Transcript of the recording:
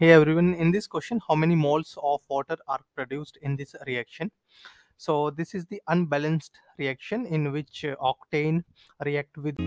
Hey everyone, in this question, how many moles of water are produced in this reaction? So this is the unbalanced reaction in which uh, octane react with